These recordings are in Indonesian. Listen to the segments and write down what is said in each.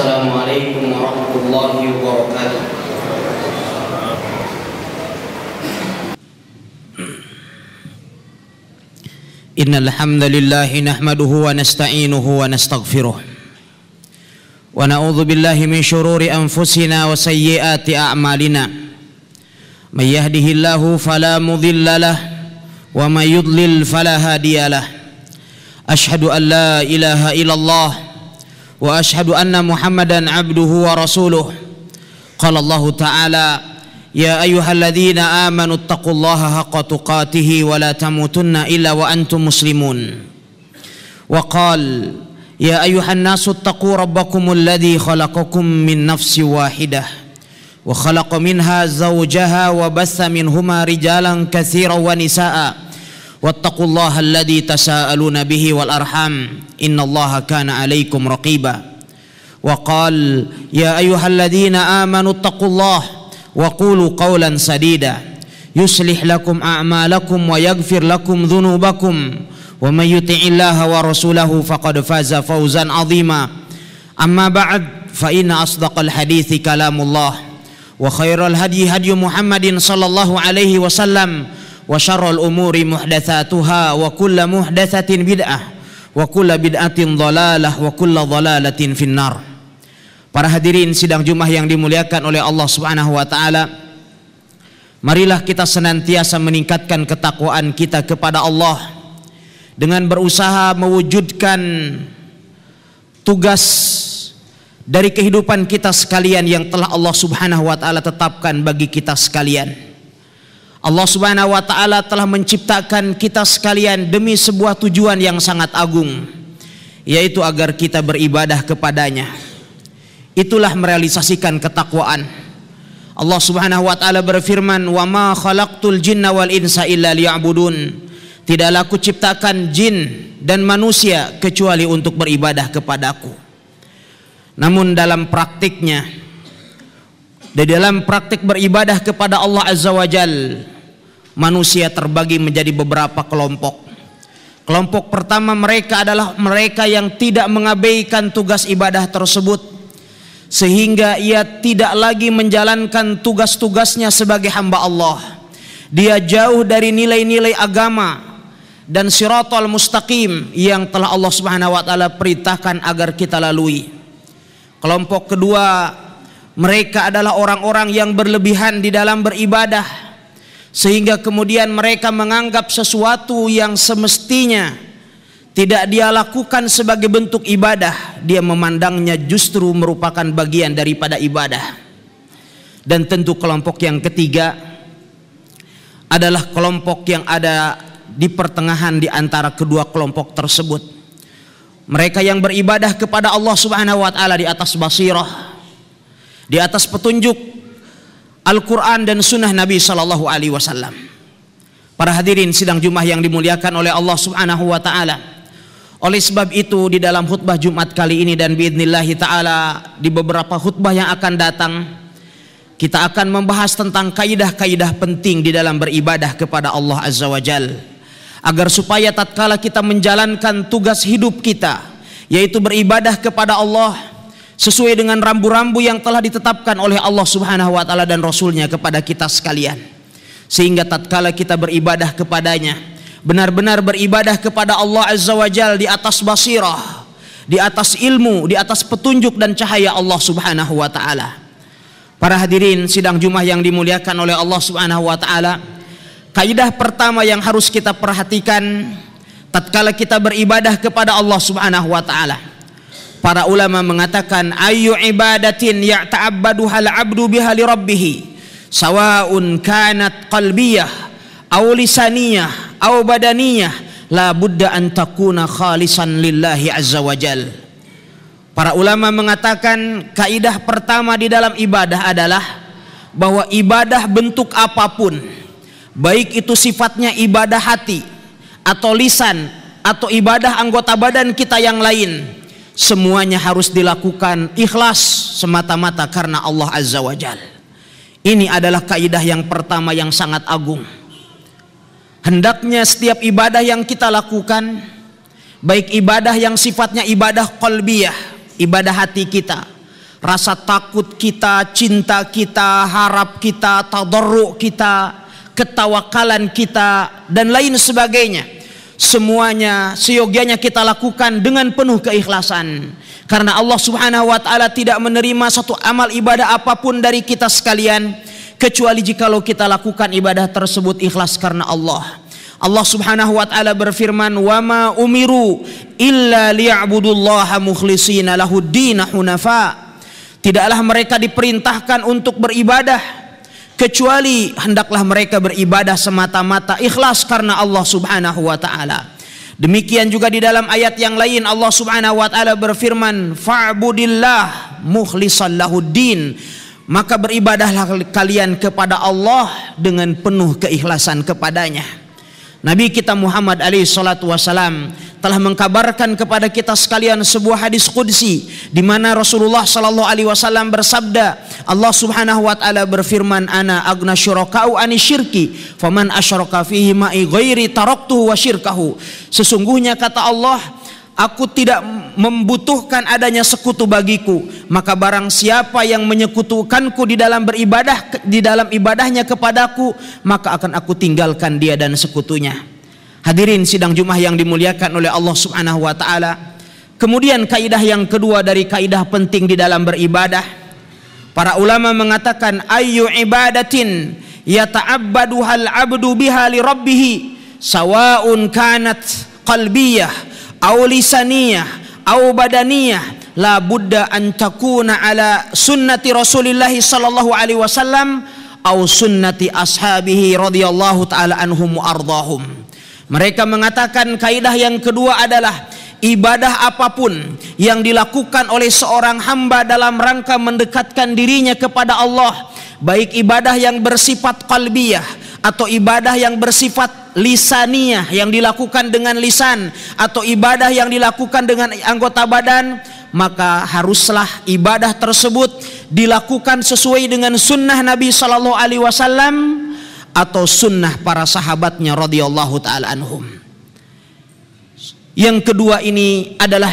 السلام عليكم ورحمة الله وبركاته. إن الحمد لله نحمده ونستعينه ونستغفره. ونعوذ بالله من شرور أنفسنا وسيئات أعمالنا. من يهده الله فلا مضل له ومن يضلل فلا هادي له. أشهد أن لا إله إلا الله وأشهد أن محمدا عبده ورسوله. قال الله تعالى يا أيها الذين آمنوا اتقوا الله حق تقاته ولا تموتن إلا وأنتم مسلمون. وقال يا أيها الناس اتقوا ربكم الذي خلقكم من نفس واحدة وخلق منها زوجها وبث منهما رجالا كثيرا ونساء. واتقوا الله الذي تساءلون به والأرحام إن الله كان عليكم رقيبا. وقال يا أيها الذين آمنوا اتقوا الله وقولوا قولا سديدا. يصلح لكم أعمالكم ويغفر لكم ذنوبكم. ومن يطع الله ورسوله فقد فاز فوزا عظيما. أما بعد فإن أصدق الحديث كلام الله. وخير الهدي هدي محمد صلى الله عليه وسلم. wa syarrul umuri muhdatsatuha wa kullu muhdatsatin bid'ah wa kullu bid'atin dhalalah wa kullu dhalalatin finnar. Para hadirin sidang Jumat yang dimuliakan oleh Allah Subhanahu wa taala, marilah kita senantiasa meningkatkan ketakwaan kita kepada Allah dengan berusaha mewujudkan tugas dari kehidupan kita sekalian yang telah Allah Subhanahu wa taala tetapkan bagi kita sekalian. Allah Subhanahu wa taala telah menciptakan kita sekalian demi sebuah tujuan yang sangat agung yaitu agar kita beribadah kepadanya. Itulah merealisasikan ketakwaan. Allah Subhanahu wa taala berfirman, "Wa ma khalaqtul jinna wal insa illa liya'budun." Tidaklah aku ciptakan jin dan manusia kecuali untuk beribadah kepadaku. Namun dalam praktiknya di dalam praktik beribadah kepada Allah Azza wa Jal manusia terbagi menjadi beberapa kelompok. Kelompok pertama mereka adalah mereka yang tidak mengabaikan tugas ibadah tersebut sehingga ia tidak lagi menjalankan tugas-tugasnya sebagai hamba Allah. Dia jauh dari nilai-nilai agama dan siratal mustaqim yang telah Allah Subhanahu wa taala perintahkan agar kita lalui. Kelompok kedua, mereka adalah orang-orang yang berlebihan di dalam beribadah sehingga kemudian mereka menganggap sesuatu yang semestinya tidak dia lakukan sebagai bentuk ibadah, dia memandangnya justru merupakan bagian daripada ibadah. Dan tentu kelompok yang ketiga adalah kelompok yang ada di pertengahan di antara kedua kelompok tersebut. Mereka yang beribadah kepada Allah Subhanahu wa taala di atas basirah, di atas petunjuk Al-Qur'an dan sunnah Nabi sallallahu alaihi wasallam. Para hadirin sidang Jumat yang dimuliakan oleh Allah Subhanahu wa taala. Oleh sebab itu di dalam khutbah Jumat kali ini dan biidnillahi taala di beberapa khutbah yang akan datang kita akan membahas tentang kaidah-kaidah penting di dalam beribadah kepada Allah Azza wa Jalla agar supaya tatkala kita menjalankan tugas hidup kita yaitu beribadah kepada Allah sesuai dengan rambu-rambu yang telah ditetapkan oleh Allah Subhanahu wa taala dan rasulnya kepada kita sekalian sehingga tatkala kita beribadah kepadanya benar-benar beribadah kepada Allah Azza wa Jal di atas basirah di atas ilmu di atas petunjuk dan cahaya Allah Subhanahu wa taala para hadirin sidang Jumat yang dimuliakan oleh Allah Subhanahu wa taala Kaidah pertama yang harus kita perhatikan tatkala kita beribadah kepada Allah Subhanahu wa taala. Para ulama mengatakan ayu ibadatin ya'ta'abbadu hal 'abdu biha li rabbih sawaun kanat qalbiyah aw lisaniyah aw badaniyah la budda an takuna khalisan lillahi azza wa jal. Para ulama mengatakan kaidah pertama di dalam ibadah adalah bahwa ibadah bentuk apa pun baik itu sifatnya ibadah hati atau lisan atau ibadah anggota badan kita yang lain semuanya harus dilakukan ikhlas semata-mata karena Allah Azza wa Jal ini adalah kaidah yang pertama yang sangat agung hendaknya setiap ibadah yang kita lakukan baik ibadah yang sifatnya ibadah qalbiyah ibadah hati kita rasa takut kita, cinta kita, harap kita, tadarruk kita, ketawakalan kita dan lain sebagainya. Semuanya seyogianya kita lakukan dengan penuh keikhlasan. Karena Allah Subhanahu wa taala tidak menerima satu amal ibadah apa pun dari kita sekalian kecuali jikalau kita lakukan ibadah tersebut ikhlas karena Allah. Allah Subhanahu wa taala berfirman, "Wa ma umiru illa liya'budullaha mukhlishina lahud-din hunafa." Tidaklah mereka diperintahkan untuk beribadah kecuali hendaklah mereka beribadah semata-mata ikhlas karena Allah Subhanahu wa taala. Demikian juga di dalam ayat yang lain Allah Subhanahu wa taala berfirman, "Fa'budillah mukhlishan lahuddin." Maka beribadahlah kalian kepada Allah dengan penuh keikhlasan kepadanya. Nabi kita Muhammad alaihi salatu wasalam telah mengkabarkan kepada kita sekalian sebuah hadis qudsi di mana Rasulullah sallallahu alaihi wasallam bersabda Allah Subhanahu wa taala berfirman ana agna syuraka'u ani syirki faman asyraka fihi ma'i ghairi taraktuhu wa syirkahu sesungguhnya kata Allah Aku tidak membutuhkan adanya sekutu bagiku. Maka barang siapa yang menyekutukanku di dalam beribadah di dalam ibadahnya kepadaku, maka akan aku tinggalkan dia dan sekutunya. Hadirin sidang Jumat yang dimuliakan oleh Allah Subhanahu wa taala. Kemudian kaidah yang kedua dari kaidah penting di dalam beribadah. Para ulama mengatakan ayu ibadatin yata'abbaduhal abdu biha li sawaun kanat qalbiyah au lisaniyah au badaniyah la budda an takuna ala sunnati Rasulillah sallallahu alaihi wasallam au sunnati ashabihi radhiyallahu taala anhum ardahum. Mereka mengatakan kaidah yang kedua adalah ibadah apa pun yang dilakukan oleh seorang hamba dalam rangka mendekatkan dirinya kepada Allah, baik ibadah yang bersifat qalbiyah atau ibadah yang bersifat lisaniyah yang dilakukan dengan lisan atau ibadah yang dilakukan dengan anggota badan maka haruslah ibadah tersebut dilakukan sesuai dengan sunnah Nabi Shallallahu Alaihi Wasallam atau sunnah para sahabatnya radhiyallahu taala anhum. Yang kedua ini adalah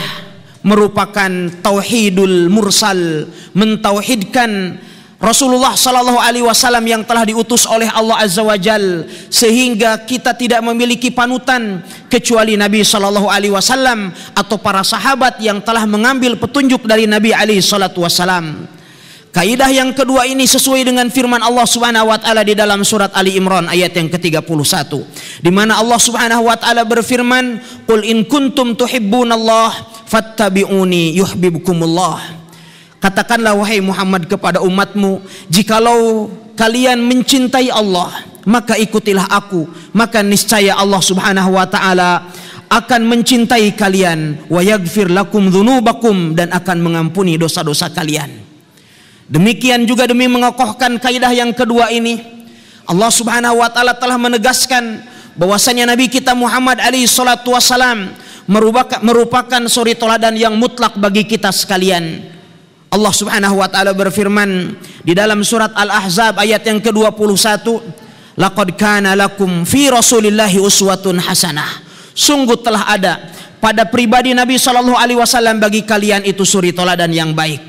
merupakan tauhidul mursal, mentauhidkan Rasulullah Shallallahu Alaihi Wasallam yang telah diutus oleh Allah Azza wa Jal sehingga kita tidak memiliki panutan kecuali Nabi Shallallahu Alaihi Wasallam atau para sahabat yang telah mengambil petunjuk dari Nabi Ali Shallallahu Wasallam. Kaidah yang kedua ini sesuai dengan firman Allah Subhanahu wa taala di dalam surat Ali Imran ayat yang ke-31 di mana Allah Subhanahu wa taala berfirman, "Qul in kuntum tuhibbunallah fattabi'uni yuhibbukumullah." Katakanlah wahai Muhammad kepada umatmu, jikalau kalian mencintai Allah, maka ikutilah aku, maka niscaya Allah Subhanahu wa taala akan mencintai kalian. Wa yaghfir lakum dzunubakum dan akan mengampuni dosa-dosa kalian. Demikian juga demi mengokohkan kaidah yang kedua ini, Allah Subhanahu wa taala telah menegaskan bahwasanya Nabi kita Muhammad alaihi salatu wasalam merupakan merupakan suri toladan yang mutlak bagi kita sekalian Allah Subhanahu wa taala berfirman di dalam surat Al-Ahzab ayat yang ke-21, "Laqad kana lakum fi Rasulillahi uswatun hasanah." Sungguh telah ada pada pribadi Nabi Shallallahu alaihi wasallam bagi kalian itu suri toladan yang baik.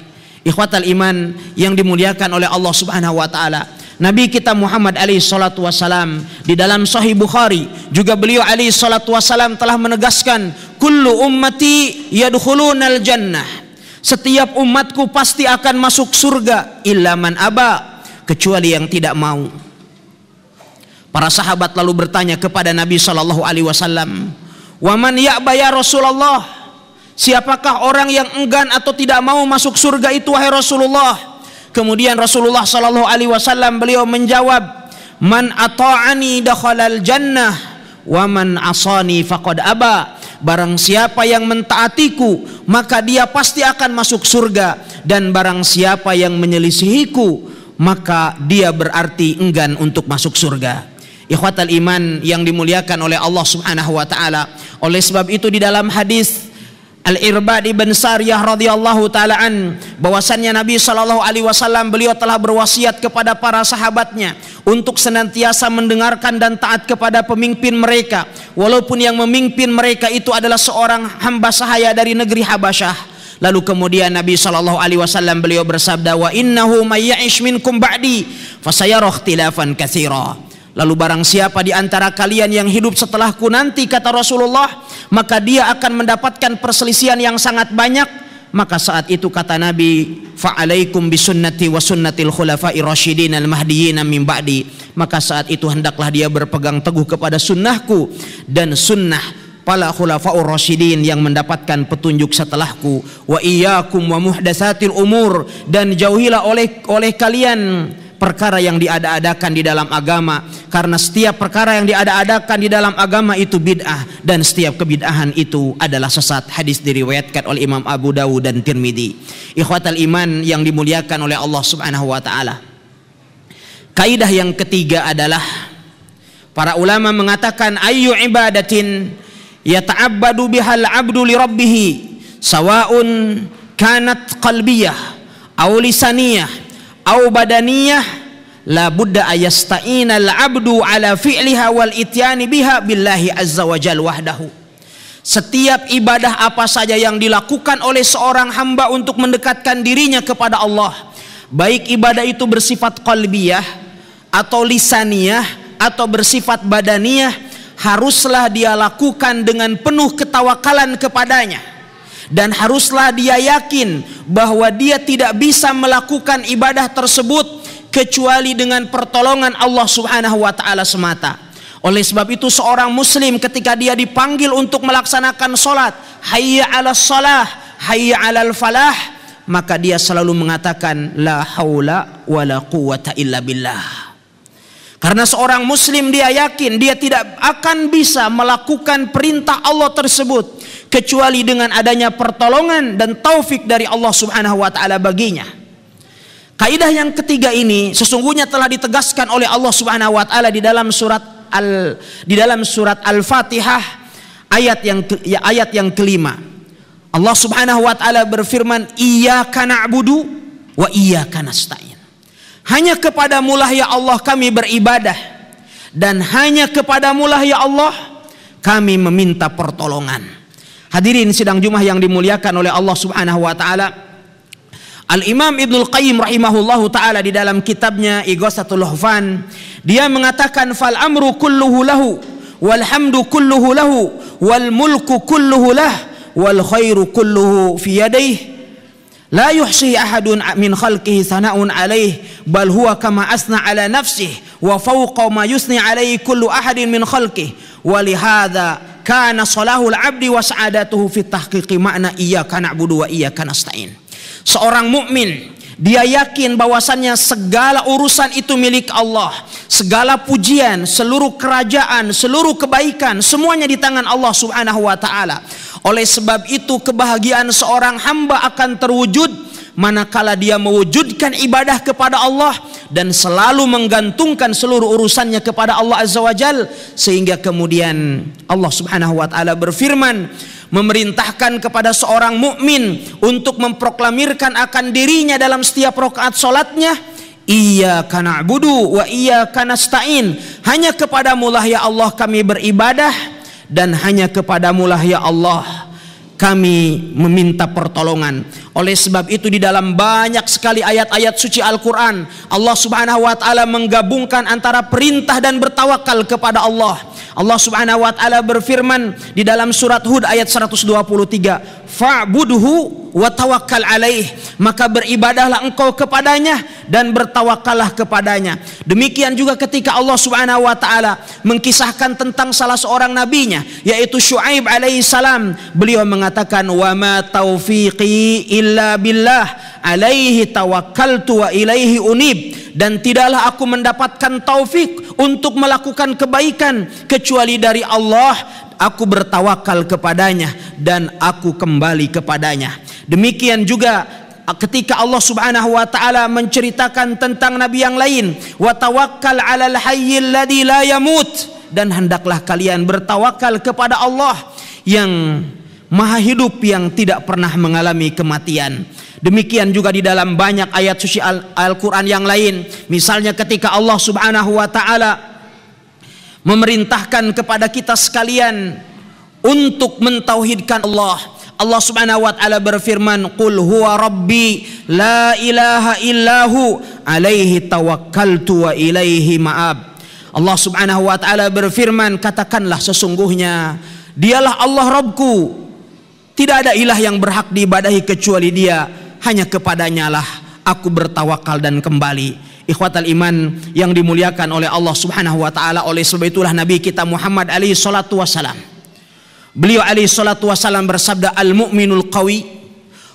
Ikhwatal iman yang dimuliakan oleh Allah Subhanahu wa taala. Nabi kita Muhammad alaihi salatu wasalam di dalam sahih Bukhari juga beliau alaihi salatu wasalam telah menegaskan kullu ummati yadkhulunal jannah setiap umatku pasti akan masuk surga ilaman aba kecuali yang tidak mau. Para sahabat lalu bertanya kepada Nabi Shallallahu Alaihi Wasallam, Waman ya'ba ya Rasulullah, siapakah orang yang enggan atau tidak mau masuk surga itu wahai Rasulullah? Kemudian Rasulullah Shallallahu Alaihi Wasallam beliau menjawab, Man ata'ani dakhalal jannah, waman asani faqad aba Barang siapa yang mentaatiku maka dia pasti akan masuk surga dan barang siapa yang menyelisihiku maka dia berarti enggan untuk masuk surga. Ikhwatal iman yang dimuliakan oleh Allah Subhanahu wa taala. Oleh sebab itu di dalam hadis Al-Irbad ibn Sariyah radhiyallahu taala an bahwasannya Nabi sallallahu alaihi wasallam beliau telah berwasiat kepada para sahabatnya untuk senantiasa mendengarkan dan taat kepada pemimpin mereka walaupun yang memimpin mereka itu adalah seorang hamba sahaya dari negeri Habasyah Lalu kemudian Nabi Shallallahu Alaihi Wasallam beliau bersabda, wa innahu mayyish minkum ba'di, fasayara ikhtilafan katsira. Lalu barang siapa di antara kalian yang hidup setelahku nanti kata Rasulullah, maka dia akan mendapatkan perselisihan yang sangat banyak. Maka saat itu kata Nabi, fa'alaikum bisunnati wa sunnatil khulafa'i rasyidin al-mahdiyyin min ba'di. Maka saat itu hendaklah dia berpegang teguh kepada sunnahku dan sunnah para khulafaur rasyidin yang mendapatkan petunjuk setelahku wa iyyakum wa muhdatsatil umur dan jauhilah oleh oleh kalian perkara yang diada-adakan di dalam agama. Karena setiap perkara yang diada-adakan di dalam agama itu bid'ah. Dan setiap kebid'ahan itu adalah sesat. Hadis diriwayatkan oleh Imam Abu Dawud dan Tirmidzi ikhwatal iman yang dimuliakan oleh Allah Subhanahu wa taala. Kaidah yang ketiga adalah para ulama mengatakan ayu ibadatin yata'abbadu bihal abdu li rabbih sawaun kanat qalbiyah aw lisaniyah aw badaniyah la budda ayasta'ina al abdu ala fi'liha wal ityani biha billahi azza wa jal wahdahu. Setiap ibadah apa saja yang dilakukan oleh seorang hamba untuk mendekatkan dirinya kepada Allah baik ibadah itu bersifat qalbiyah atau lisaniyah atau bersifat badaniyah haruslah dia lakukan dengan penuh ketawakalan kepadanya dan haruslah dia yakin bahwa dia tidak bisa melakukan ibadah tersebut kecuali dengan pertolongan Allah Subhanahu wa taala semata. Oleh sebab itu seorang muslim ketika dia dipanggil untuk melaksanakan salat, hayya 'alas salah, hayya 'alal falah, maka dia selalu mengatakan la haula wala quwata illa billah. Karena seorang muslim dia yakin dia tidak akan bisa melakukan perintah Allah tersebut kecuali dengan adanya pertolongan dan taufik dari Allah Subhanahu wa taala baginya. Kaidah yang ketiga ini sesungguhnya telah ditegaskan oleh Allah Subhanahu wa taala di dalam surat Al di dalam surat Al-Fatihah ayat yang ya, ayat yang kelima. Allah Subhanahu wa taala berfirman, "Iyyaka na'budu wa iyyaka nasta'in." Hanya kepada mulah ya Allah kami beribadah dan hanya kepada mulah ya Allah kami meminta pertolongan. Hadirin sidang Jumat yang dimuliakan oleh Allah Subhanahu wa taala. Al-Imam Ibnul Qayyim rahimahullahu taala di dalam kitabnya Ighasatul Lahfan dia mengatakan fal amru kulluhu lahu wal hamdu kulluhu lahu wal mulku kulluhu lah wal khairu kulluhu fi yadayhi La yuhsi ahadun min khalqihi sana'un alaih bal huwa kama asna ala nafsih wa fawqa ma yusni alaihi kullu ahadin min khalqih wa li kana salahul abdi wa sa'adatuhu fi tahqiqi makna iyyaka na'budu wa iyyaka nasta'in. Seorang mukmin dia yakin bahwasannya segala urusan itu milik Allah. Segala pujian, seluruh kerajaan, seluruh kebaikan semuanya di tangan Allah Subhanahu wa taala. Oleh sebab itu kebahagiaan seorang hamba akan terwujud manakala dia mewujudkan ibadah kepada Allah dan selalu menggantungkan seluruh urusannya kepada Allah Azza wa sehingga kemudian Allah Subhanahu wa taala berfirman memerintahkan kepada seorang mukmin untuk memproklamirkan akan dirinya dalam setiap rakaat salatnya Iya karena budu wa iya karena stain hanya kepada mulah ya Allah kami beribadah dan hanya kepada mulah ya Allah kami meminta pertolongan. Oleh sebab itu di dalam banyak sekali ayat-ayat suci Al-Qur'an Allah Subhanahu wa taala menggabungkan antara perintah dan bertawakal kepada Allah. Allah Subhanahu wa taala berfirman di dalam surat Hud ayat 123, "Fa'budhu wa tawakkal alaih." Maka beribadahlah engkau kepadanya dan bertawakallah kepadanya. Demikian juga ketika Allah Subhanahu wa taala mengkisahkan tentang salah seorang nabinya yaitu Syuaib alaihi salam, beliau mengatakan, "Wa ma taufiqi illa billah, alaihi tawakkaltu wa ilaihi unib." Dan tidaklah aku mendapatkan taufik untuk melakukan kebaikan kecuali dari Allah. Aku bertawakal kepadanya dan aku kembali kepadanya. Demikian juga ketika Allah Subhanahu wa taala menceritakan tentang nabi yang lain wa tawakkal 'alal hayyil ladzi la yamut. Dan hendaklah kalian bertawakal kepada Allah yang maha hidup yang tidak pernah mengalami kematian Demikian juga di dalam banyak ayat suci Al-Quran yang lain. Misalnya ketika Allah subhanahu wa ta'ala memerintahkan kepada kita sekalian untuk mentauhidkan Allah. Allah Subhanahu wa taala berfirman, "Qul huwa rabbi la ilaha illahu alaihi tawakkaltu wa ilaihi ma'ab." Allah Subhanahu wa taala berfirman, katakanlah sesungguhnya dialah Allah Rabbku. Tidak ada ilah yang berhak diibadahi kecuali Dia, hanya kepadanya lah aku bertawakal dan kembali. Ikhwatal iman yang dimuliakan oleh Allah Subhanahu wa taala oleh sebab itulah Nabi kita Muhammad alaihi salatu wasalam Beliau alaihi salatu wasallam bersabda al-mu'minul qawi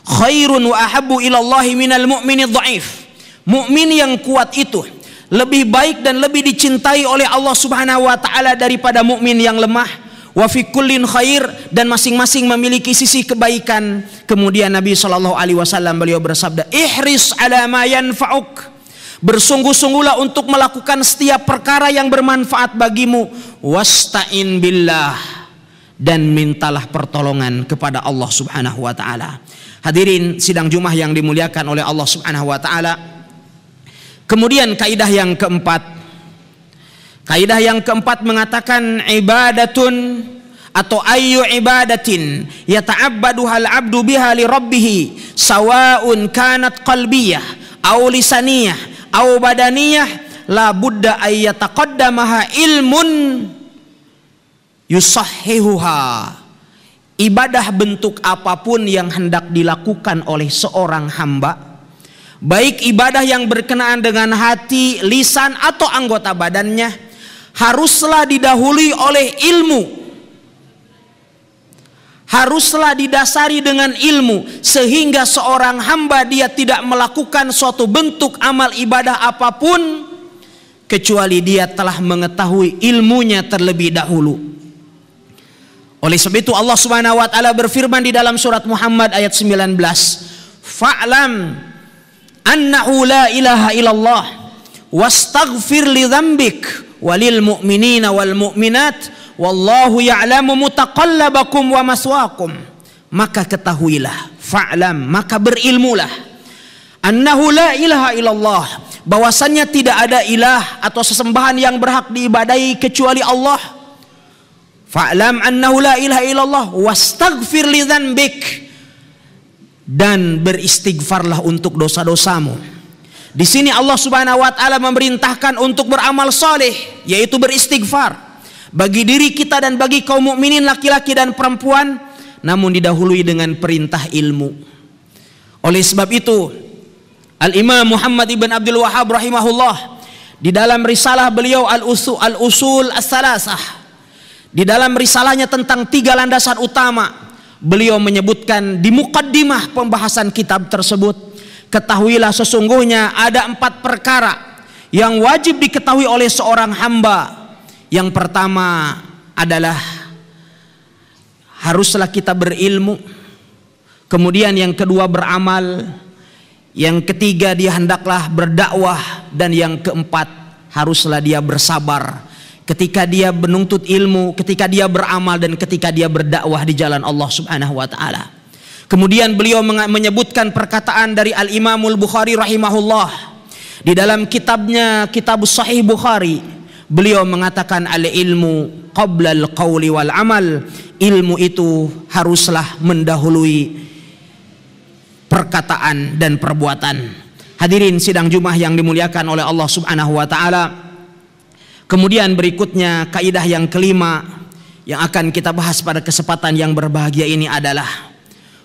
khairun wa ahabbu ila Allah minal mu'minid dhaif. Mukmin yang kuat itu lebih baik dan lebih dicintai oleh Allah Subhanahu wa taala daripada mukmin yang lemah. Wa fi kullin khair dan masing-masing memiliki sisi kebaikan. Kemudian Nabi sallallahu alaihi wasallam beliau bersabda, "Ihris ala ma yanfa'uk." Bersungguh-sungguhlah untuk melakukan setiap perkara yang bermanfaat bagimu. Wasta'in billah dan mintalah pertolongan kepada Allah Subhanahu wa taala. Hadirin sidang Jumat yang dimuliakan oleh Allah Subhanahu wa taala. Kemudian kaidah yang keempat. Kaidah yang keempat mengatakan ibadatun atau ayu ibadatin yata'abbadu hal abdu biha li rabbih sawaun kanat qalbiyah aw lisaniyah aw badaniyah la budda ay yataqaddamaha ilmun yusahihuha ibadah bentuk apa pun yang hendak dilakukan oleh seorang hamba baik ibadah yang berkenaan dengan hati, lisan atau anggota badannya haruslah didahului oleh ilmu. Haruslah didasari dengan ilmu sehingga seorang hamba dia tidak melakukan suatu bentuk amal ibadah apa pun kecuali dia telah mengetahui ilmunya terlebih dahulu. Oleh sebab itu Allah Subhanahu wa taala berfirman di dalam surat Muhammad ayat 19, "Fa'lam annahu la ilaha illallah wastaghfir li dzambik walil mu'minina wal mu'minat wallahu ya'lamu mutaqallabakum wa maswaakum." Maka ketahuilah, fa'lam, maka berilmulah annahu la ilaha illallah bahwasannya tidak ada ilah atau sesembahan yang berhak diibadahi kecuali Allah Fa'lam annahu la ilaha illallah wastaghfir li dan beristighfarlah untuk dosa-dosamu. Di sini Allah Subhanahu wa taala memerintahkan untuk beramal soleh yaitu beristighfar bagi diri kita dan bagi kaum mukminin laki-laki dan perempuan namun didahului dengan perintah ilmu. Oleh sebab itu Al-Imam Muhammad ibn Abdul Wahab rahimahullah di dalam risalah beliau Al-Usul Al-Usul As-Salasah di dalam risalahnya tentang tiga landasan utama, beliau menyebutkan di mukaddimah pembahasan kitab tersebut, ketahuilah sesungguhnya ada empat perkara yang wajib diketahui oleh seorang hamba. Yang pertama adalah haruslah kita berilmu. Kemudian yang kedua beramal. Yang ketiga dia hendaklah berdakwah dan yang keempat haruslah dia bersabar ketika dia menuntut ilmu, ketika dia beramal dan ketika dia berdakwah di jalan Allah Subhanahu wa taala. Kemudian beliau menyebutkan perkataan dari Al-Imamul Bukhari rahimahullah di dalam kitabnya Kitab Sahih Bukhari. Beliau mengatakan al-ilmu qabla al-qawli wal amal. Ilmu itu haruslah mendahului perkataan dan perbuatan. Hadirin sidang Jumat yang dimuliakan oleh Allah Subhanahu wa taala. Kemudian berikutnya kaidah yang kelima yang akan kita bahas pada kesempatan yang berbahagia ini adalah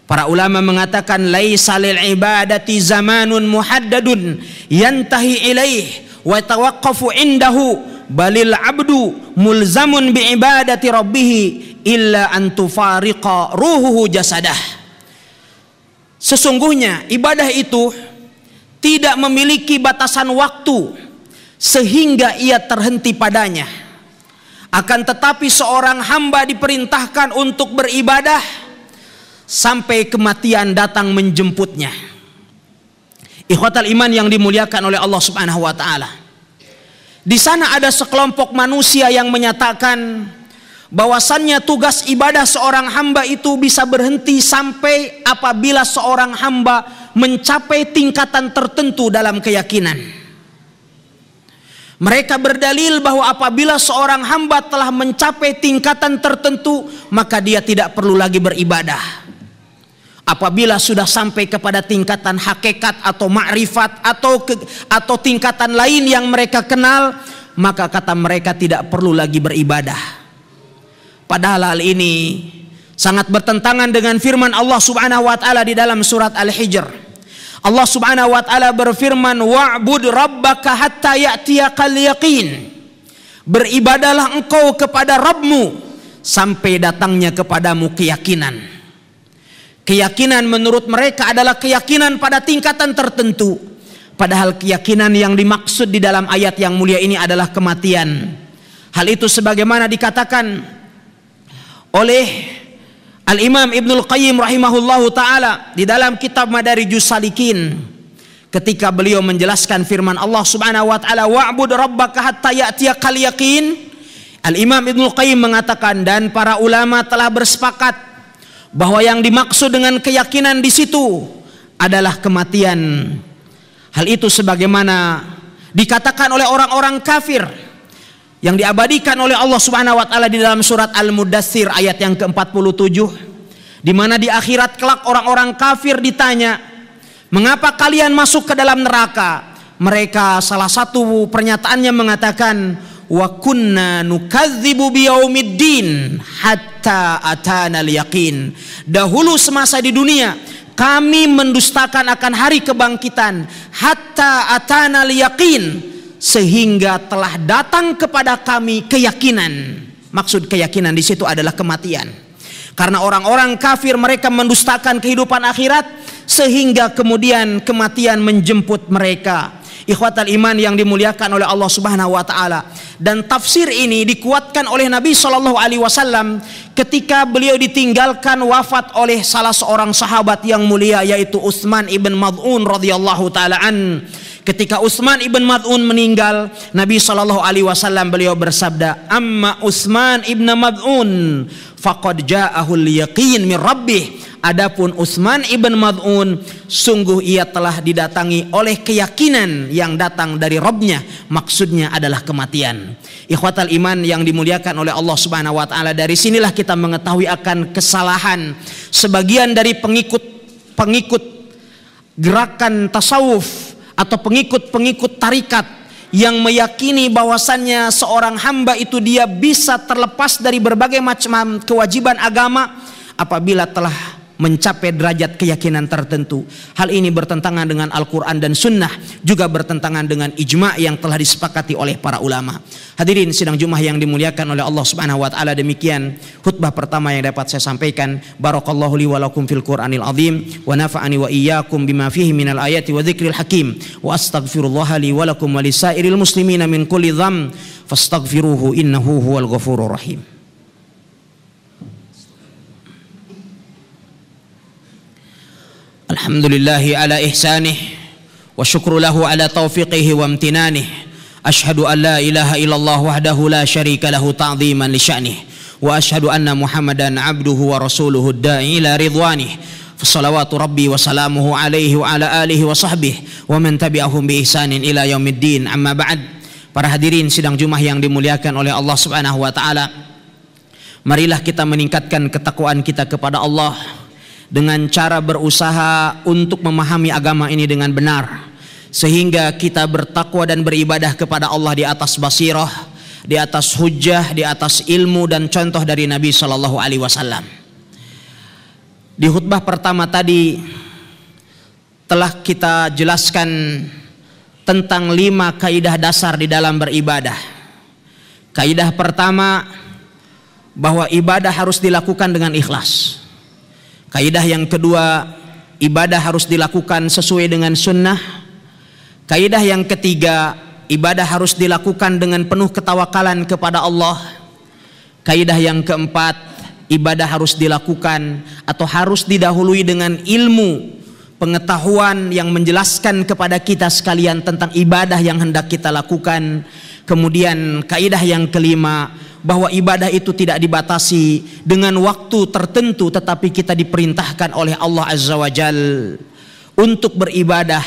para ulama mengatakan laisa lil ibadati zamanun muhaddadun yantahi ilaih wa tawaqqafu indahu balil abdu mulzamun bi ibadati rabbih illa an tufariqa ruhuhu jasadah sesungguhnya ibadah itu tidak memiliki batasan waktu sehingga ia terhenti padanya. Akan tetapi seorang hamba diperintahkan untuk beribadah sampai kematian datang menjemputnya. Ikhwatal iman yang dimuliakan oleh Allah Subhanahu wa taala. Di sana ada sekelompok manusia yang menyatakan bahwasannya tugas ibadah seorang hamba itu bisa berhenti sampai apabila seorang hamba mencapai tingkatan tertentu dalam keyakinan. Mereka berdalil bahwa apabila seorang hamba telah mencapai tingkatan tertentu, maka dia tidak perlu lagi beribadah. Apabila sudah sampai kepada tingkatan hakikat atau makrifat atau ke, atau tingkatan lain yang mereka kenal maka kata mereka tidak perlu lagi beribadah. Padahal hal ini sangat bertentangan dengan firman Allah Subhanahu wa taala di dalam surat Al-Hijr. Allah Subhanahu wa taala berfirman wa'bud rabbaka hatta ya'tiyakal yaqin beribadalah engkau kepada Rabbmu sampai datangnya kepadamu keyakinan Keyakinan menurut mereka adalah keyakinan pada tingkatan tertentu. Padahal keyakinan yang dimaksud di dalam ayat yang mulia ini adalah kematian. Hal itu sebagaimana dikatakan oleh Al-Imam Ibnul Qayyim rahimahullahu taala di dalam kitab Madarijus Salikin ketika beliau menjelaskan firman Allah Subhanahu wa taala wa'bud rabbaka hatta ya'tiyakal yaqin Al-Imam Ibnul Qayyim mengatakan dan para ulama telah bersepakat bahwa yang dimaksud dengan keyakinan di situ adalah kematian. Hal itu sebagaimana dikatakan oleh orang-orang kafir yang diabadikan oleh Allah Subhanahu wa taala di dalam surat Al-Mudatsir ayat yang ke-47 di mana di akhirat kelak orang-orang kafir ditanya, "Mengapa kalian masuk ke dalam neraka?" Mereka salah satu pernyataannya mengatakan, wa kunna nukadzibu biyaumiddin hatta atana yakin. Dahulu semasa di dunia kami mendustakan akan hari kebangkitan hatta atana yakin sehingga telah datang kepada kami keyakinan. Maksud keyakinan di situ adalah kematian. Karena orang-orang kafir mereka mendustakan kehidupan akhirat sehingga kemudian kematian menjemput mereka ikhwatal iman yang dimuliakan oleh Allah Subhanahu wa taala. Dan tafsir ini dikuatkan oleh Nabi Shallallahu alaihi wasallam ketika beliau ditinggalkan wafat oleh salah seorang sahabat yang mulia yaitu Utsman ibn Mad'un radhiyallahu taala an. Ketika Utsman ibn Mad'un meninggal, Nabi Shallallahu alaihi wasallam beliau bersabda, "Amma Utsman ibn Mad'un faqad ja'ahul yaqin min rabbih." Adapun Utsman ibn Mad'un sungguh ia telah didatangi oleh keyakinan yang datang dari Robnya maksudnya adalah kematian. Ikhwatal iman yang dimuliakan oleh Allah subhanahu wa ta'ala dari sinilah kita mengetahui akan kesalahan sebagian dari pengikut pengikut gerakan tasawuf atau pengikut-pengikut tarikat yang meyakini bahwasannya seorang hamba itu dia bisa terlepas dari berbagai macam kewajiban agama apabila telah mencapai derajat keyakinan tertentu. Hal ini bertentangan dengan Al-Quran dan Sunnah, juga bertentangan dengan ijma yang telah disepakati oleh para ulama. Hadirin sidang Jumat yang dimuliakan oleh Allah Subhanahu wa taala demikian khutbah pertama yang dapat saya sampaikan. Barakallahu li wa lakum fil Qur'anil azim wa nafa'ani wa iyyakum bima fihi minal ayati wa dzikril hakim wa astaghfirullah li wa lakum wa lisairil muslimina min kulli dham fastaghfiruhu innahu huwal ghafurur rahim. الحمد لله على إحسانه وشكر له على توفيقه وامتنانه أشهد أن لا إله إلا الله وحده لا شريك له تعظيما لشأنه وأشهد أن محمدا عبده ورسوله الداعي إلى رضوانه فصلوات ربي وسلامه عليه وعلى آله وصحبه ومن تبعهم بإحسان إلى يوم الدين أما بعد Para hadirin sidang Jumat yang dimuliakan oleh Allah Subhanahu wa taala. Marilah kita meningkatkan ketakwaan kita kepada Allah dengan cara berusaha untuk memahami agama ini dengan benar sehingga kita bertakwa dan beribadah kepada Allah di atas basirah, di atas hujah, di atas ilmu dan contoh dari Nabi Shallallahu Alaihi Wasallam. Di khutbah pertama tadi telah kita jelaskan tentang lima kaidah dasar di dalam beribadah. Kaidah pertama bahwa ibadah harus dilakukan dengan ikhlas. Kaidah yang kedua, ibadah harus dilakukan sesuai dengan sunnah. Kaidah yang ketiga, ibadah harus dilakukan dengan penuh ketawakalan kepada Allah. Kaidah yang keempat, ibadah harus dilakukan atau harus didahului dengan ilmu pengetahuan yang menjelaskan kepada kita sekalian tentang ibadah yang hendak kita lakukan. Kemudian kaidah yang kelima, bahwa ibadah itu tidak dibatasi dengan waktu tertentu tetapi kita diperintahkan oleh Allah Azza wa Jal untuk beribadah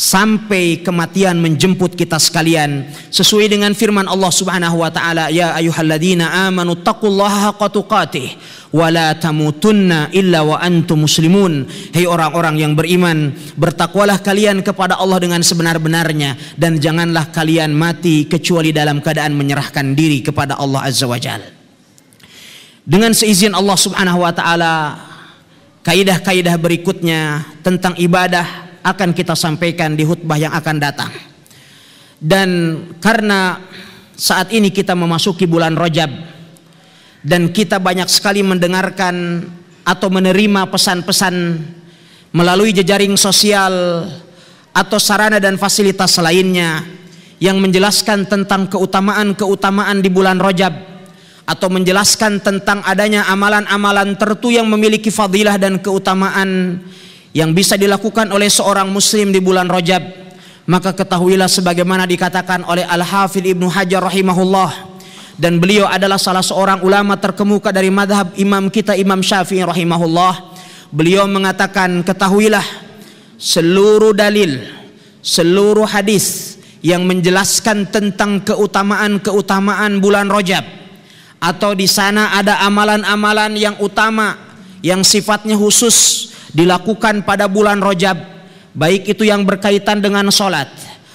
sampai kematian menjemput kita sekalian. Sesuai dengan firman Allah Subhanahu wa taala ya ayyuhalladzina amanu taqullaha haqqa tuqatih wala tamutunna illa wa antum muslimun. Hei orang-orang yang beriman bertakwalah kalian kepada Allah dengan sebenar-benarnya dan janganlah kalian mati kecuali dalam keadaan menyerahkan diri kepada Allah azza wajal dengan seizin Allah subhanahu wa taala kaidah-kaidah berikutnya tentang ibadah akan kita sampaikan di khutbah yang akan datang. Dan karena saat ini kita memasuki bulan Rajab dan kita banyak sekali mendengarkan atau menerima pesan-pesan melalui jejaring sosial atau sarana dan fasilitas lainnya yang menjelaskan tentang keutamaan-keutamaan di bulan Rajab atau menjelaskan tentang adanya amalan-amalan tertentu yang memiliki fadilah dan keutamaan yang bisa dilakukan oleh seorang muslim di bulan Rajab. Maka ketahuilah sebagaimana dikatakan oleh Al-Hafidh Ibnu Hajar rahimahullah dan beliau adalah salah seorang ulama terkemuka dari madhab imam kita Imam Syafi'i rahimahullah. Beliau mengatakan ketahuilah seluruh dalil seluruh hadis yang menjelaskan tentang keutamaan-keutamaan bulan Rajab. Atau di sana ada amalan-amalan yang utama yang sifatnya khusus dilakukan pada bulan Rajab. Baik itu yang berkaitan dengan sholat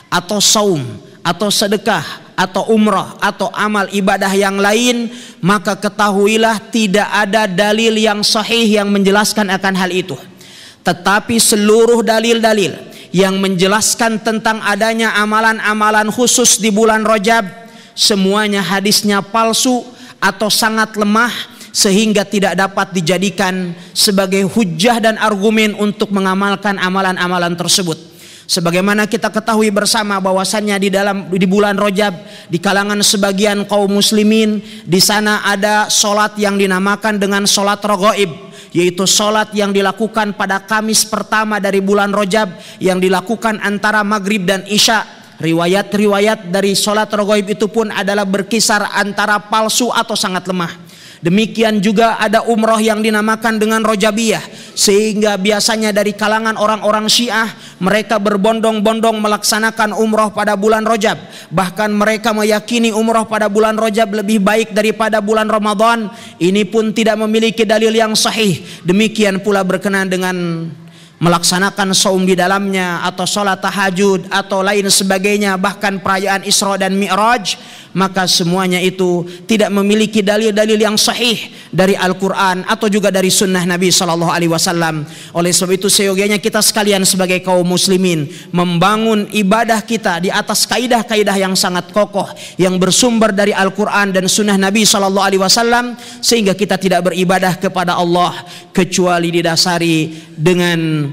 atau saum atau sedekah atau umrah atau amal ibadah yang lain maka ketahuilah tidak ada dalil yang sahih yang menjelaskan akan hal itu. Tetapi seluruh dalil-dalil yang menjelaskan tentang adanya amalan-amalan khusus di bulan Rajab semuanya hadisnya palsu atau sangat lemah sehingga tidak dapat dijadikan sebagai hujah dan argumen untuk mengamalkan amalan-amalan tersebut Sebagaimana kita ketahui bersama bahwasannya di dalam di bulan Rajab di kalangan sebagian kaum muslimin di sana ada solat yang dinamakan dengan solat rogoib yaitu solat yang dilakukan pada Kamis pertama dari bulan Rajab yang dilakukan antara maghrib dan isya. Riwayat-riwayat dari solat rogoib itu pun adalah berkisar antara palsu atau sangat lemah Demikian juga ada umroh yang dinamakan dengan rojabiyah. Sehingga biasanya dari kalangan orang-orang syiah mereka berbondong-bondong melaksanakan umroh pada bulan rojab. Bahkan mereka meyakini umroh pada bulan rojab lebih baik daripada bulan Ramadan. Ini pun tidak memiliki dalil yang sahih. Demikian pula berkenaan dengan melaksanakan saum di dalamnya atau sholat tahajud atau lain sebagainya bahkan perayaan Isra dan Mi'raj maka semuanya itu tidak memiliki dalil-dalil yang sahih dari Al-Quran atau juga dari sunnah Nabi Sallallahu Alaihi Wasallam. Oleh sebab itu seyogianya kita sekalian sebagai kaum muslimin membangun ibadah kita di atas kaidah-kaidah yang sangat kokoh yang bersumber dari Al-Quran dan sunnah Nabi Sallallahu Alaihi Wasallam sehingga kita tidak beribadah kepada Allah kecuali didasari dengan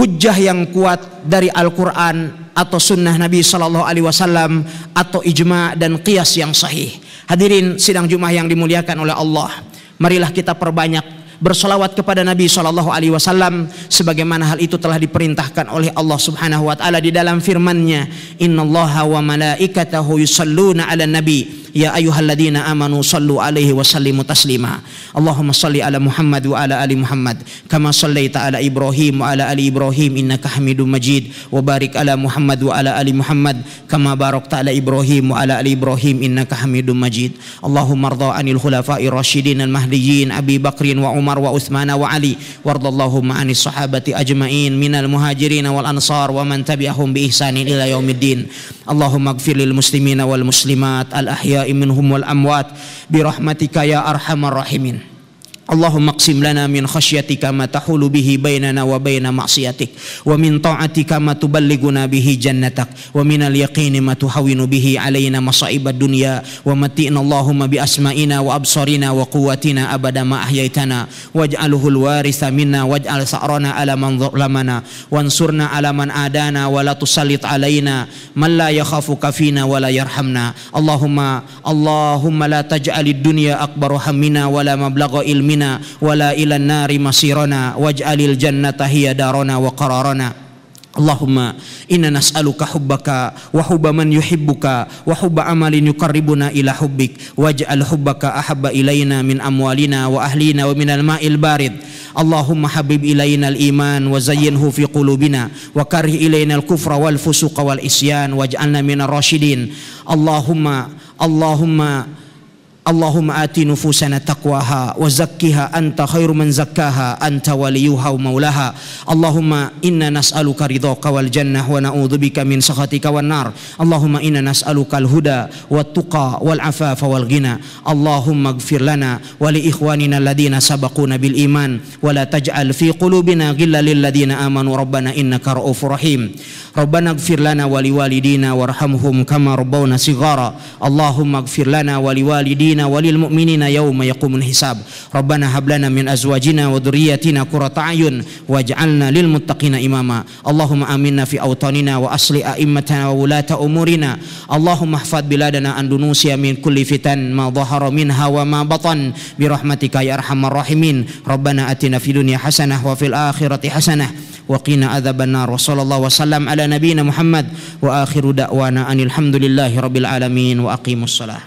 hujah yang kuat dari Al-Quran atau sunnah Nabi Sallallahu Alaihi Wasallam atau ijma dan qiyas yang sahih. Hadirin sidang Jumat yang dimuliakan oleh Allah, marilah kita perbanyak bersolawat kepada Nabi Shallallahu Alaihi Wasallam sebagaimana hal itu telah diperintahkan oleh Allah Subhanahu Wa Taala di dalam firman-Nya Inna Allah wa malaikatahu yusalluna ala nabi. Ya ayyuhalladzina amanu sallu alaihi wa sallimu taslima. Allahumma salli ala Muhammad wa ala ali Muhammad kama sallaita ala Ibrahim wa ala ali Ibrahim innaka Hamidum Majid. Wa barik ala Muhammad wa ala ali Muhammad kama barakta ala Ibrahim wa ala ali Ibrahim innaka Hamidum Majid. Allahumma rda anil khulafa'i rasyidin al mahdiyyin Abi Bakrin wa Umar عمر وعثمان وعلي. وارض اللهم عن الصحابة أجمعين من المهاجرين والأنصار ومن تبعهم بإحسان إلى يوم الدين. اللهم اغفر للمسلمين والمسلمات الأحياء منهم والأموات برحمتك يا أرحم الراحمين. Allahumma qsim lana min khasyatika ma tahulu bihi bainana wa baina ma'siyatik wa min ta'atika ma tuballighuna bihi jannatak wa min al-yaqini ma tuhawinu bihi alaina masaibad dunya wa matina Allahumma bi asma'ina wa absarina wa quwwatina abada ma ahyaitana waj'alhu al-warisa minna waj'al sa'rana ala man zalamana wansurna ala man adana wa la tusallit alaina man la yakhafuka fina wa la yarhamna. Allahumma Allahumma la taj'alid dunya akbaru hammina wa la mablagha ilmina. علينا ولا إلى النار مصيرنا واجعل الجنة هي دارنا وقرارنا. اللهم إنا نسألك حبك وحب من يحبك وحب عمل يقربنا إلى حبك. واجعل حبك أحب إلينا من أموالنا وأهلنا ومن الماء البارد. اللهم حبب إلينا الإيمان وزينه في قلوبنا وكره إلينا الكفر والفسوق والإسيان واجعلنا من الراشدين. اللهم اللهم اللهم آت نفوسنا تقواها وزكها أنت خير من زكاها أنت وليها ومولاها. اللهم إنا نسألك رضاك والجنة ونعوذ بك من سخطك والنار. اللهم إنا نسألك الهدى والتقى والعفاف والغنى. اللهم اغفر لنا ولإخواننا الذين سبقونا بالإيمان. ولا تجعل في قلوبنا غلا للذين آمنوا. ربنا إنك رؤوف رحيم. ربنا اغفر لنا ولوالدينا وارحمهم كما ربونا صغارا. اللهم اغفر لنا ولوالدينا وللمؤمنين يوم يقوم الحساب ربنا هب لنا من ازواجنا وذرياتنا قرة اعين واجعلنا للمتقين اماما اللهم امنا في اوطاننا واصل ائمتنا وولاة امورنا اللهم احفظ بلادنا اندونيسيا من كل فتن ما ظهر منها وما بطن برحمتك يا ارحم الراحمين ربنا اتنا في الدنيا حسنه وفي الاخره حسنه وقنا عذاب النار وصلى الله وسلم على نبينا محمد واخر دعوانا ان الحمد لله رب العالمين واقيموا الصلاه